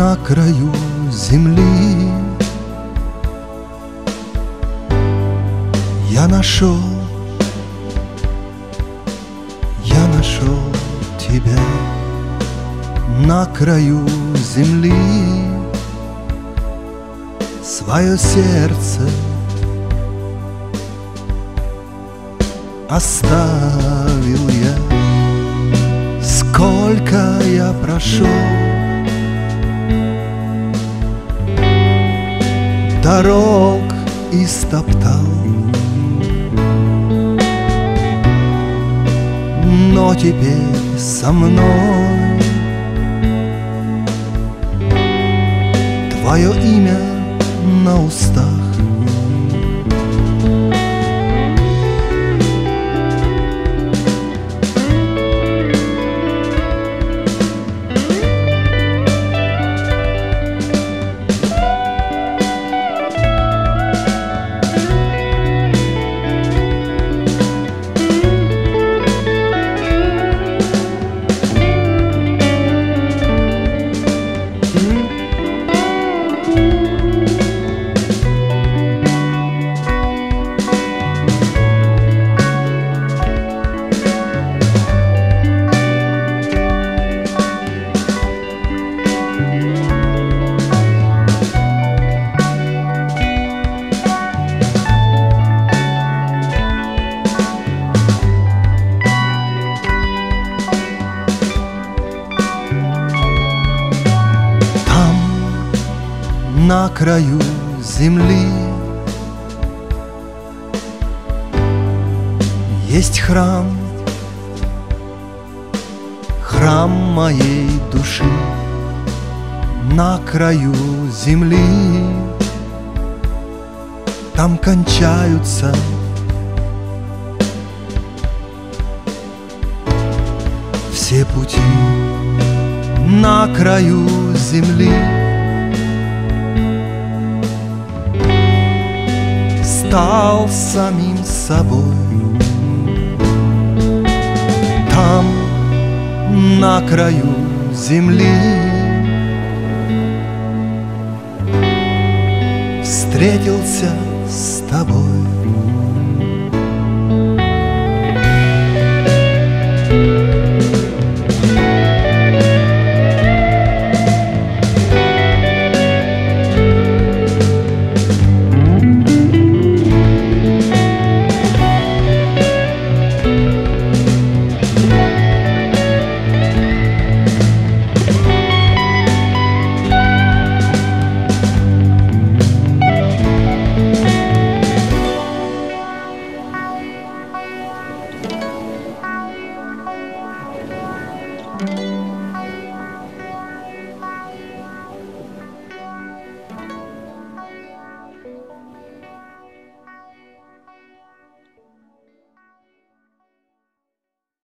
на краю земли. Я нашел, я нашел тебя на краю земли. Свое сердце оставил я. Сколько я прошел Дорог истоптал Но теперь со мной. Твое имя на устах на краю земли. Есть храм, храм моей души На краю земли. Там кончаются все пути на краю земли стал самим собой. Там, на краю земли Встретился с тобой